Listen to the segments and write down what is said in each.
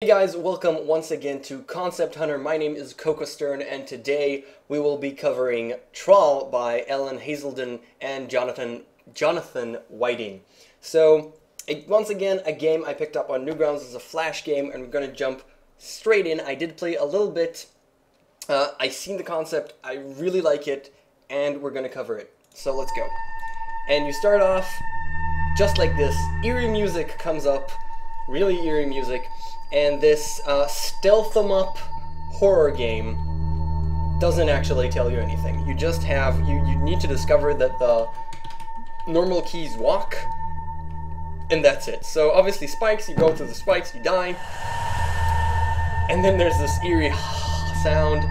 Hey guys, welcome once again to Concept Hunter. My name is KOKOStern, and today we will be covering Traal by Alan Hazelden and Jonathan Jonathan Whiting. So, it, once again, a game I picked up on Newgrounds is a flash game, and we're going to jump straight in. I did play a little bit. Uh, I seen the concept. I really like it, and we're going to cover it. So let's go. And you start off just like this. Eerie music comes up, really eerie music and this uh, stealth em up horror game doesn't actually tell you anything. You just have you you need to discover that the normal keys walk, and that's it. So obviously spikes, you go through the spikes, you die, and then there's this eerie sound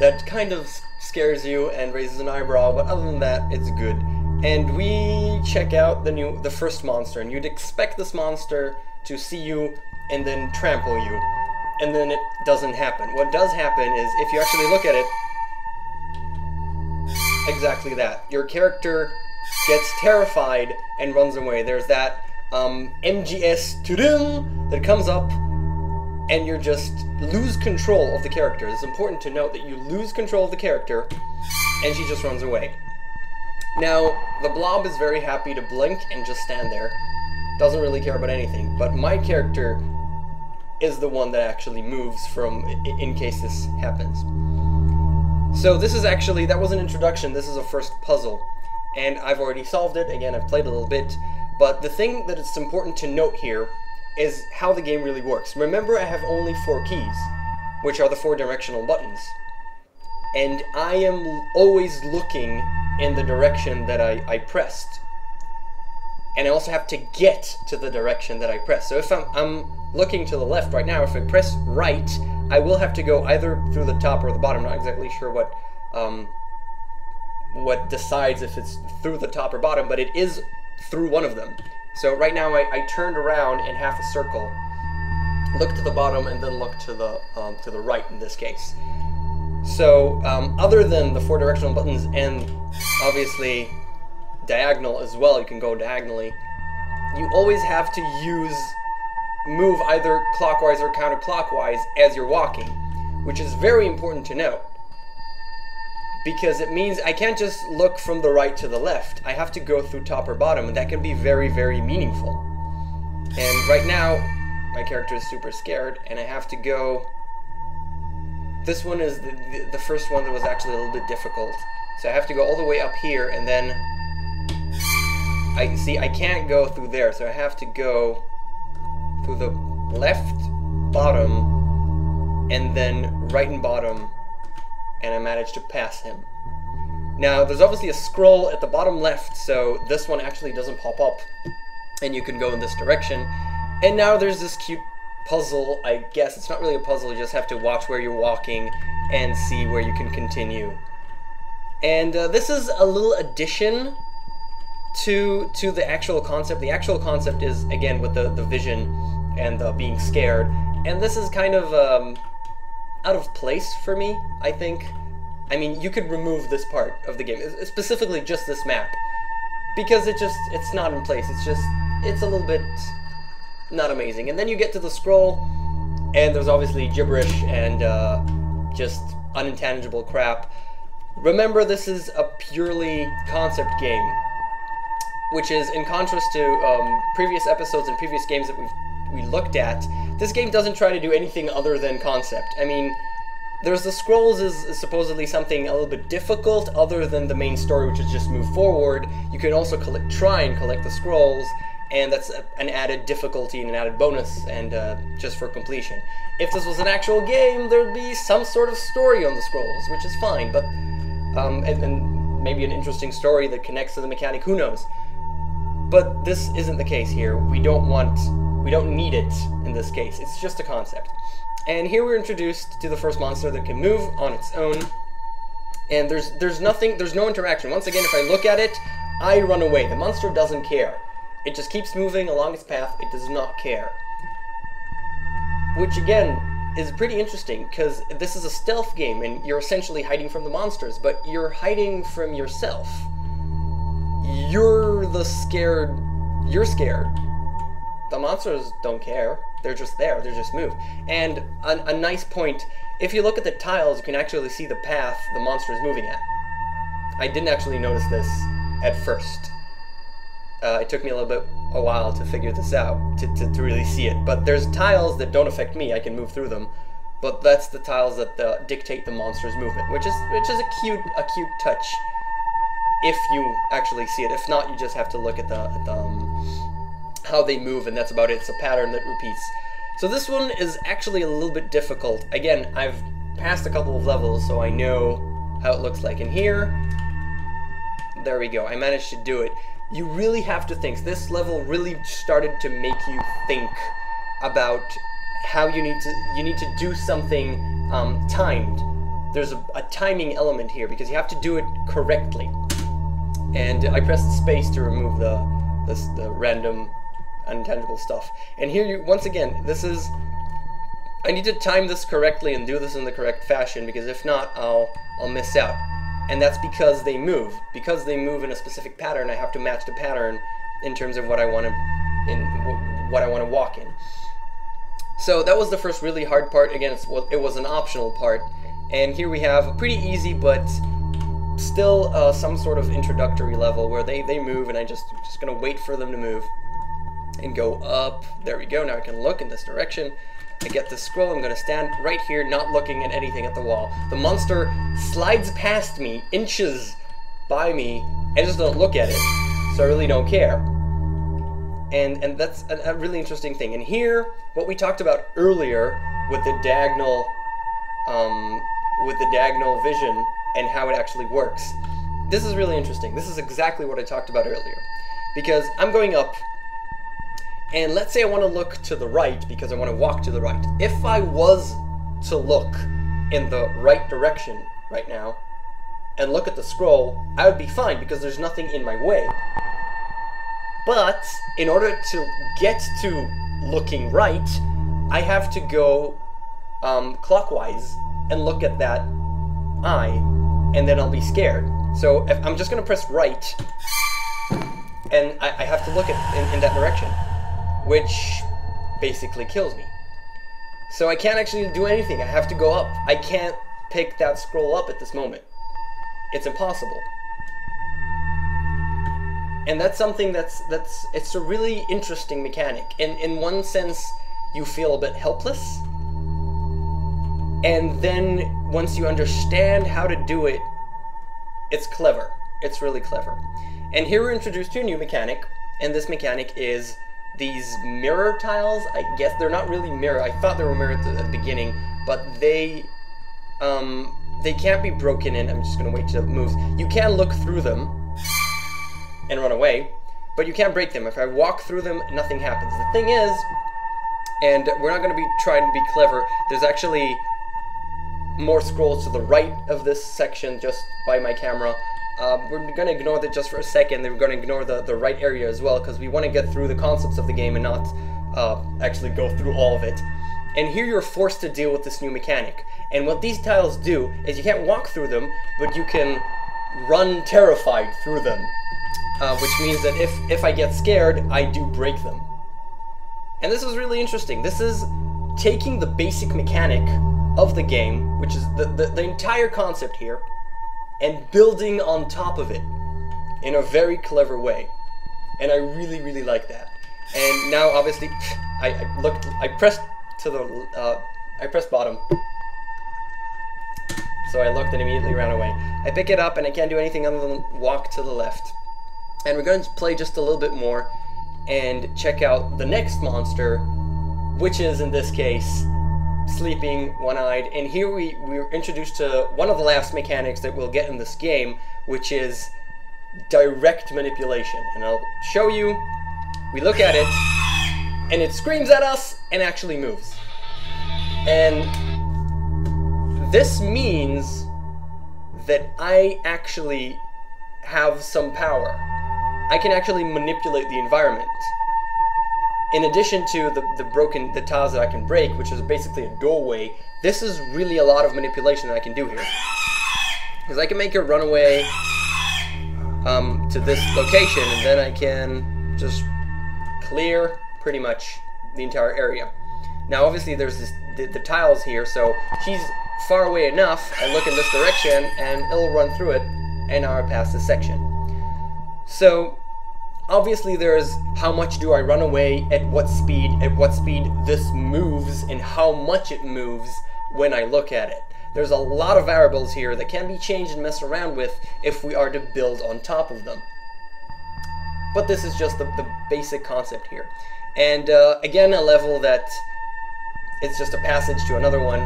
that kind of scares you and raises an eyebrow, but other than that, it's good. And we check out the new the first monster, and you'd expect this monster to see you and then trample you. And then it doesn't happen. What does happen is, if you actually look at it, exactly that. Your character gets terrified and runs away. There's that um, MGS tudum that comes up, and you just lose control of the character. It's important to note that you lose control of the character, and she just runs away. Now, the blob is very happy to blink and just stand there. Doesn't really care about anything, but my character is the one that actually moves from in case this happens. So this is actually, that was an introduction, this is a first puzzle. And I've already solved it, again I've played a little bit, but the thing that it's important to note here is how the game really works. Remember I have only four keys, which are the four directional buttons. And I am always looking in the direction that I, I pressed and I also have to get to the direction that I press. So if I'm, I'm looking to the left right now, if I press right, I will have to go either through the top or the bottom. I'm not exactly sure what um, what decides if it's through the top or bottom, but it is through one of them. So right now I, I turned around in half a circle, look to the bottom, and then look to the um, to the right in this case. So um, other than the four directional buttons and obviously diagonal as well, you can go diagonally, you always have to use, move either clockwise or counterclockwise as you're walking, which is very important to note. Because it means I can't just look from the right to the left. I have to go through top or bottom, and that can be very, very meaningful. And right now, my character is super scared, and I have to go... This one is the, the, the first one that was actually a little bit difficult. So I have to go all the way up here, and then I see I can't go through there, so I have to go through the left bottom and then right and bottom, and I managed to pass him. Now, there's obviously a scroll at the bottom left, so this one actually doesn't pop up, and you can go in this direction. And now there's this cute puzzle, I guess. It's not really a puzzle, you just have to watch where you're walking and see where you can continue. And uh, this is a little addition to to the actual concept. The actual concept is again with the the vision and the being scared, and this is kind of um, out of place for me. I think. I mean, you could remove this part of the game, specifically just this map, because it just it's not in place. It's just it's a little bit not amazing. And then you get to the scroll, and there's obviously gibberish and uh, just unintelligible crap. Remember, this is a purely concept game which is in contrast to um, previous episodes and previous games that we've we looked at. This game doesn't try to do anything other than concept. I mean, there's the scrolls is, supposedly something a little bit difficult other than the main story, which is just move forward. You can also collect, try and collect the scrolls, and that's an added difficulty and an added bonus, and uh, just for completion. If this was an actual game, there'd be some sort of story on the scrolls, which is fine, but um, and, and maybe an interesting story that connects to the mechanic. Who knows? But this isn't the case here. We don't want, we don't need it in this case. It's just a concept. And here we're introduced to the first monster that can move on its own. And there's there's nothing, there's no interaction. Once again, if I look at it, I run away. The monster doesn't care. It just keeps moving along its path. It does not care. Which again is pretty interesting because this is a stealth game and you're essentially hiding from the monsters, but you're hiding from yourself you're the scared. You're scared. The monsters don't care. They're just there. They're just moved. And a, a nice point, if you look at the tiles, you can actually see the path the monster is moving at. I didn't actually notice this at first. Uh, it took me a little bit a while to figure this out to, to, to, really see it. But there's tiles that don't affect me. I can move through them. But that's the tiles that uh, dictate the monster's movement, which is which is a cute a cute touch if you actually see it. If not, you just have to look at the, at the um, how they move, and that's about it. It's a pattern that repeats. So this one is actually a little bit difficult. Again, I've passed a couple of levels, so I know how it looks like. And here, there we go. I managed to do it. You really have to think. This level really started to make you think about how you need to you need to do something um, timed. There's a, a timing element here because you have to do it correctly and I pressed space to remove the this, the random unintelligible stuff. And here you once again, this is I need to time this correctly and do this in the correct fashion because if not, I'll I'll miss out. And that's because they move. Because they move in a specific pattern, I have to match the pattern in terms of what I want to in what I want to walk in. So that was the first really hard part. Again, it was an optional part. And here we have a pretty easy but still uh, some sort of introductory level where they, they move and I just just gonna wait for them to move and go up. There we go. Now I can look in this direction. I get the scroll. I'm gonna stand right here, not looking at anything at the wall. The monster slides past me, inches by me. I just don't look at it, so I really don't care. And and that's a, a really interesting thing. And here, what we talked about earlier with the diagonal, um, with the diagonal vision and how it actually works. This is really interesting. This is exactly what I talked about earlier. Because I'm going up, and let's say I want to look to the right because I want to walk to the right. If I was to look in the right direction right now and look at the scroll, I would be fine because there's nothing in my way. But in order to get to looking right, I have to go um, clockwise and look at that eye and then I'll be scared. So if I'm just gonna press right, and I, I have to look at in, in that direction, which basically kills me. So I can't actually do anything. I have to go up. I can't pick that scroll up at this moment. It's impossible. And that's something that's that's it's a really interesting mechanic. In in one sense, you feel a bit helpless and then once you understand how to do it, it's clever. It's really clever. And here we're introduced to a new mechanic, and this mechanic is these mirror tiles. I guess they're not really mirror. I thought they were mirror at the, at the beginning, but they um, they can't be broken in. I'm just gonna wait till it moves. You can look through them and run away, but you can't break them. If I walk through them, nothing happens. The thing is, and we're not gonna be trying to be clever. There's actually more scrolls to the right of this section just by my camera. Uh, we're going to ignore that just for a second. We're going to ignore the, the right area as well because we want to get through the concepts of the game and not uh, actually go through all of it. And here you're forced to deal with this new mechanic. And what these tiles do is you can't walk through them, but you can run terrified through them. Uh, which means that if, if I get scared, I do break them. And this is really interesting. This is taking the basic mechanic of the game, which is the, the, the entire concept here, and building on top of it in a very clever way. And I really, really like that. And now, obviously, I, I looked, I pressed to the, uh, I pressed bottom. So I looked and immediately ran away. I pick it up and I can't do anything other than walk to the left. And we're going to play just a little bit more and check out the next monster, which is in this case sleeping, one-eyed, and here we, we're introduced to one of the last mechanics that we'll get in this game, which is direct manipulation. And I'll show you, we look at it, and it screams at us and actually moves. And this means that I actually have some power. I can actually manipulate the environment in addition to the, the broken the tiles that I can break, which is basically a doorway, this is really a lot of manipulation that I can do here. Because I can make it run away um, to this location, and then I can just clear pretty much the entire area. Now, obviously, there's this, the, the tiles here, so she's far away enough. I look in this direction, and it'll run through it, and now I pass this section. So, obviously, there's how much do I run away, at what speed, at what speed this moves, and how much it moves when I look at it. There's a lot of variables here that can be changed and messed around with if we are to build on top of them. But this is just the, the basic concept here. And uh, again, a level that it's just a passage to another one,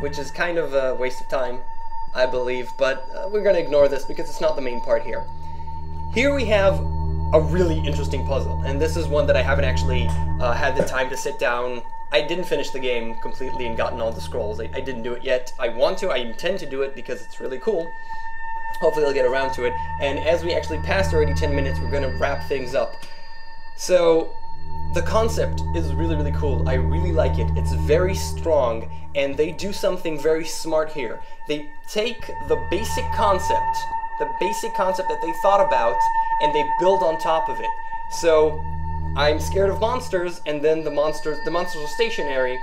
which is kind of a waste of time, I believe, but uh, we're going to ignore this because it's not the main part here. Here we have a really interesting puzzle, and this is one that I haven't actually uh, had the time to sit down. I didn't finish the game completely and gotten all the scrolls. I, I didn't do it yet. I want to, I intend to do it because it's really cool. Hopefully I'll get around to it. And as we actually passed already 10 minutes, we're going to wrap things up. So, the concept is really, really cool. I really like it. It's very strong, and they do something very smart here. They take the basic concept, the basic concept that they thought about, and they build on top of it. So, I'm scared of monsters, and then the monsters, the monsters are stationary,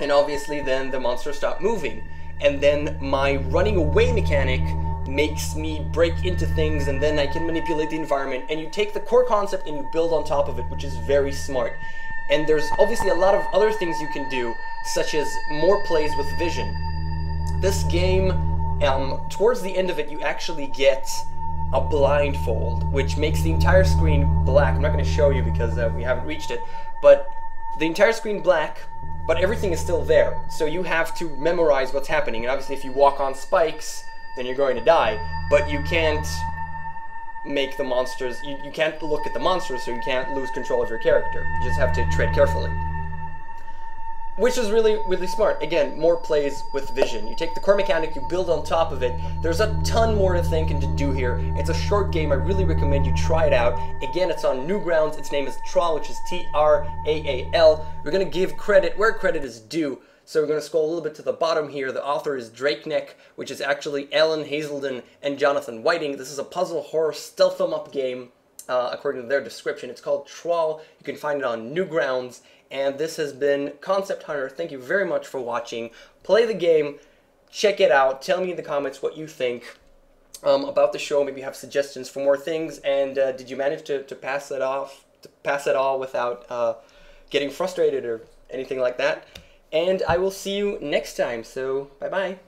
and obviously then the monsters stop moving. And then my running away mechanic makes me break into things and then I can manipulate the environment. And you take the core concept and you build on top of it, which is very smart. And there's obviously a lot of other things you can do, such as more plays with vision. This game, um, towards the end of it, you actually get a blindfold, which makes the entire screen black. I'm not going to show you because uh, we haven't reached it, but the entire screen black, but everything is still there. So you have to memorize what's happening. And obviously, if you walk on spikes, then you're going to die. But you can't make the monsters, you, you can't look at the monsters, so you can't lose control of your character. You just have to tread carefully. Which is really, really smart. Again, more plays with vision. You take the core mechanic, you build on top of it. There's a ton more to think and to do here. It's a short game. I really recommend you try it out. Again, it's on Newgrounds. Its name is Traal, which is T-R-A-A-L. We're going to give credit where credit is due. So we're going to scroll a little bit to the bottom here. The author is Draknek, which is actually Alan Hazelden and Jonathan Whiting. This is a puzzle horror stealth em up game, uh, according to their description. It's called Traal. You can find it on Newgrounds. And this has been Concept Hunter. Thank you very much for watching. Play the game. Check it out. Tell me in the comments what you think um, about the show. Maybe you have suggestions for more things. And uh, did you manage to, to pass it off, to pass it all without uh, getting frustrated or anything like that? And I will see you next time. So, bye bye.